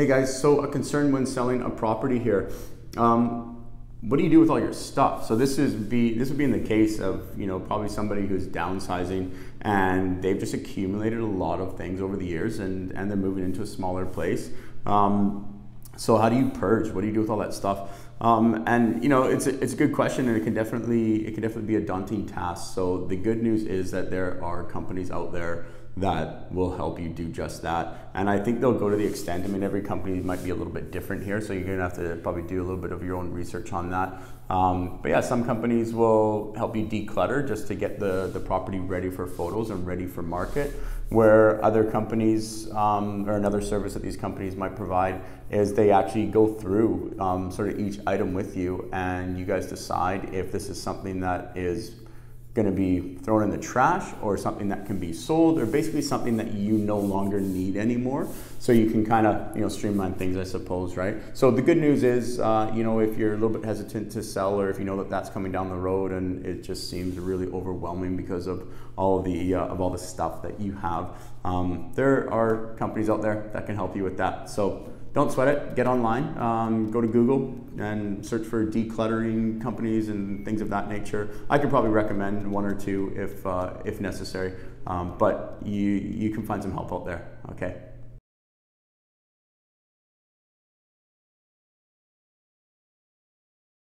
Hey guys, so a concern when selling a property here. Um, what do you do with all your stuff? So this is be this would be in the case of you know probably somebody who's downsizing and they've just accumulated a lot of things over the years and and they're moving into a smaller place. Um, so how do you purge? What do you do with all that stuff? Um, and you know it's a, it's a good question and it can definitely it can definitely be a daunting task. So the good news is that there are companies out there that will help you do just that. And I think they'll go to the extent, I mean, every company might be a little bit different here, so you're gonna have to probably do a little bit of your own research on that. Um, but yeah, some companies will help you declutter just to get the, the property ready for photos and ready for market. Where other companies, um, or another service that these companies might provide, is they actually go through um, sort of each item with you and you guys decide if this is something that is going to be thrown in the trash or something that can be sold or basically something that you no longer need anymore. So you can kind of you know streamline things i suppose right? So the good news is uh, you know if you're a little bit hesitant to sell or if you know that that's coming down the road and it just seems really overwhelming because of all the uh, of all the stuff that you have um, there are companies out there that can help you with that. So don't sweat it. Get online. Um, go to Google and search for decluttering companies and things of that nature. I could probably recommend one or two if uh, if necessary, um, but you you can find some help out there. Okay.